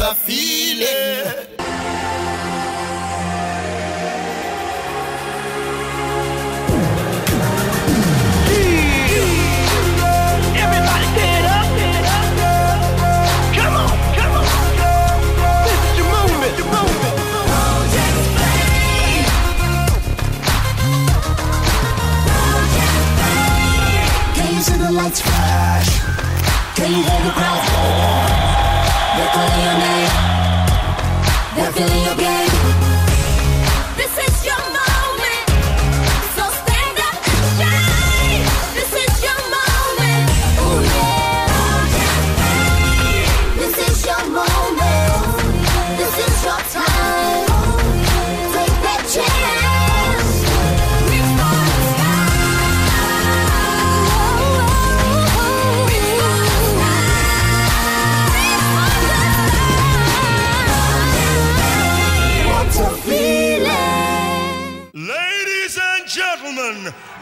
a feeling. Everybody stand up. Come on, come on. This is your movement, your movement. Can you see the lights flash? Can you hear the crowd They're feeling your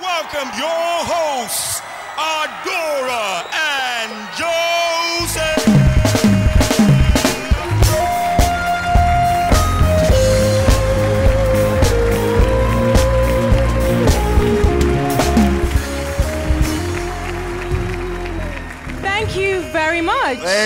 welcome your hosts, Adora and Joseph.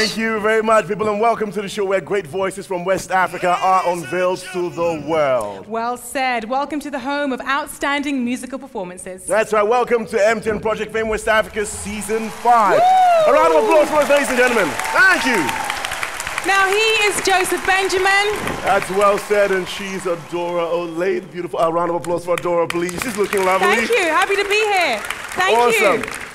Thank you very much, people, and welcome to the show where great voices from West Africa are unveiled to the world. Well said. Welcome to the home of outstanding musical performances. That's right, welcome to MTN Project Fame West Africa Season 5. A round of applause for us, ladies and gentlemen. Thank you. Now he is Joseph Benjamin. That's well said, and she's Adora Olay. Beautiful. A round of applause for Adora, please. She's looking lovely. Thank you. Happy to be here. Thank awesome. you.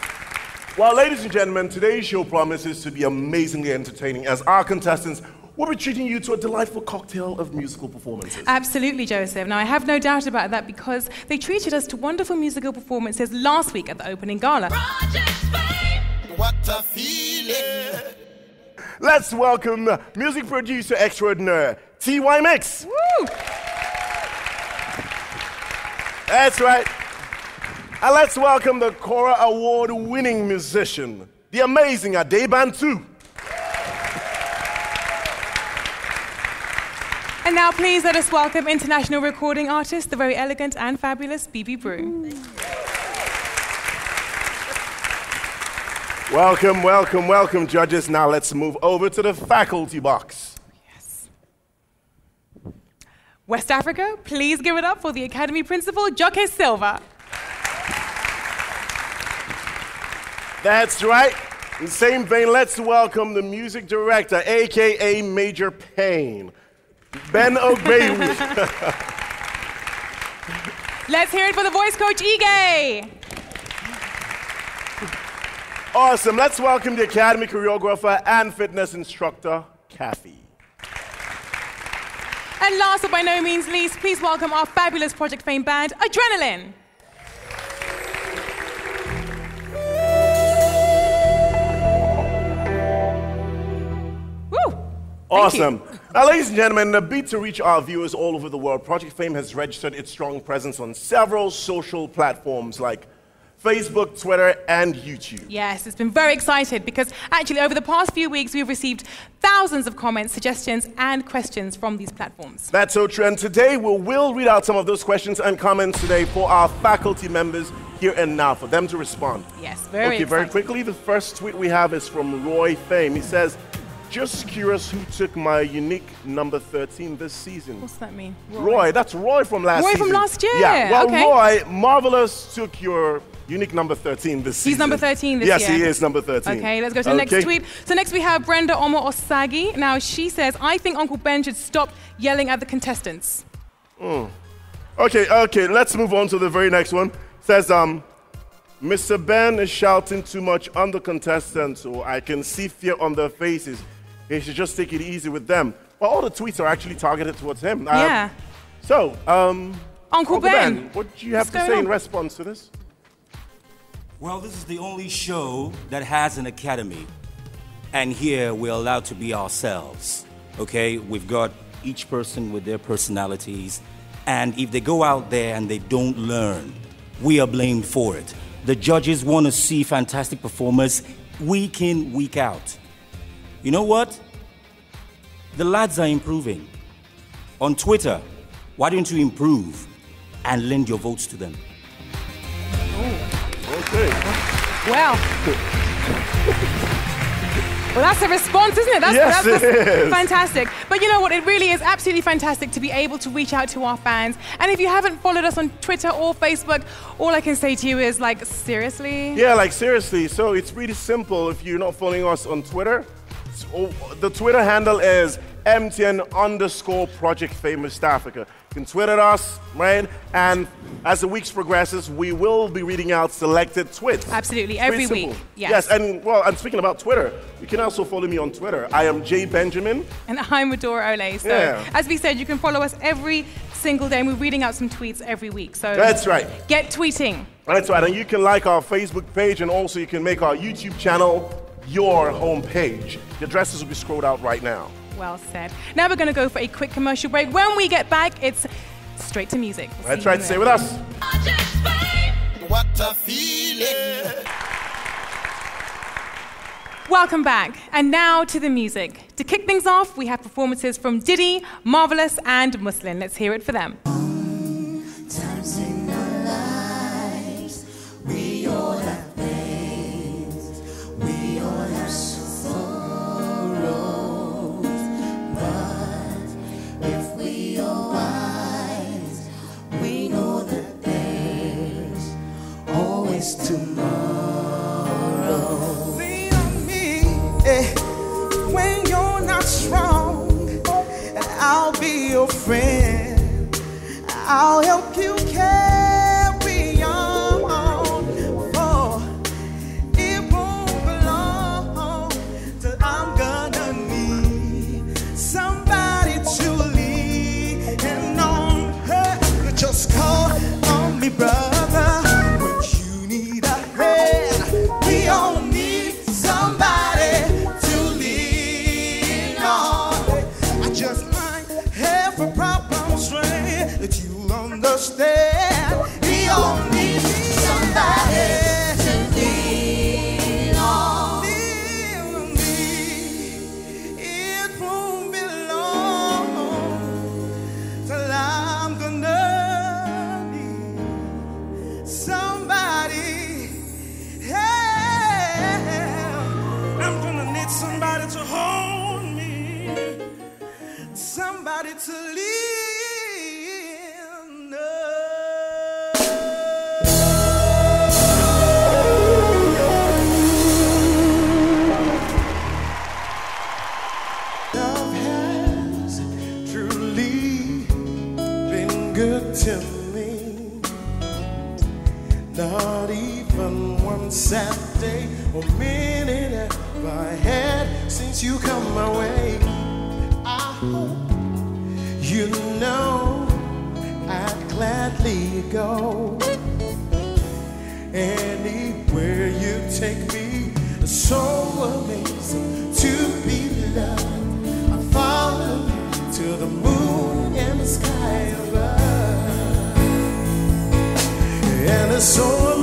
Well, ladies and gentlemen, today's show promises to be amazingly entertaining as our contestants will be treating you to a delightful cocktail of musical performances. Absolutely, Joseph. Now, I have no doubt about that because they treated us to wonderful musical performances last week at the opening gala. What a feeling. Let's welcome music producer extraordinaire, Tee-Y Mix. Woo! That's right. And let's welcome the Kora Award winning musician, the amazing Ade Bantu. And now, please let us welcome international recording artist, the very elegant and fabulous Bibie Brew. Welcome, welcome, welcome, judges. Now let's move over to the faculty box. West Africa, please give it up for the Academy Principal, Joke Silva. That's right. In the same vein, let's welcome the music director, aka Major Payne, Ben Ogbeiwi. Let's hear it for the voice coach, Ige. awesome. Let's welcome the Academy choreographer and fitness instructor, Kathy. And last but by no means least, please welcome our fabulous Project Fame band, Adrenaline. Awesome. Now, ladies and gentlemen, the beat to reach our viewers all over the world, Project Fame has registered its strong presence on several social platforms like Facebook, Twitter, and YouTube. Yes, it's been very excited because actually over the past few weeks we've received thousands of comments, suggestions, and questions from these platforms. That's so true. And today we will read out some of those questions and comments today for our faculty members here and now for them to respond. Yes, very Okay, very quickly, the first tweet we have is from Roy Fame. He says, just curious who took my unique number 13 this season. What's that mean? Roy, that's Roy from last Roy season. from last year, Yeah, well, okay. Roy, Marvelous took your unique number 13 this season. He's number 13 this yes, year. he is number 13. Okay, let's go to the next tweet. So next we have Brenda Omo Osagi. Now she says, I think Uncle Ben should stop yelling at the contestants. Okay, okay, let's move on to the very next one. Says, um, Mr. Ben is shouting too much on the contestants, so I can see fear on their faces. He should just take it easy with them. Well, all the tweets are actually targeted towards him. Uh, yeah. So, um, Uncle Ben. what do you have to going say in response to this? Well, this is the only show that has an academy. And here we're allowed to be ourselves. Okay? We've got each person with their personalities. And if they go out there and they don't learn, we are blamed for it. The judges want to see fantastic performers week in, week out. You know what? The lads are improving. On Twitter, why don't you improve and lend your votes to them? Oh. Okay. Well. Well, that's a response, isn't it? That's, Yes, that's, it is. fantastic. But you know what? It really is absolutely fantastic to be able to reach out to our fans. And if you haven't followed us on Twitter or Facebook, all I can say to you is like, seriously? Yeah, like seriously. So it's really simple. If you're not following us on Twitter, so Oh, the Twitter handle is MTN underscore Project Famous Africa. You can Twitter us, right? And as the weeks progresses, we will be reading out selected tweets. Absolutely, every week, yes. Yes, and well, I'm speaking about Twitter. You can also follow me on Twitter. I am Jay Benjamin. And I'm Adora Ole. So, Yeah. as we said, you can follow us every single day. And we're reading out some tweets every week. So, That's right. get tweeting. That's right. And you can like our Facebook page and also you can make our YouTube channel your homepage. The addresses will be scrolled out right now. Well said. Now we're going to go for a quick commercial break. When we get back, it's straight to music. We'll That's see right. Stay with us. What a feeling. Welcome back. And now to the music. To kick things off, we have performances from Diddy, Marvelous, and Muslin. Let's hear it for them. Times tomorrow. Lean me eh, when you're not strong, I'll be your friend. Just might have a problem, strain that you understand. We all need somebody to lean on. Lean me. It won't be I'm gonna need somebody. Gladly go anywhere you take me. So amazing to be loved. I follow you to the moon and the sky above. And it's so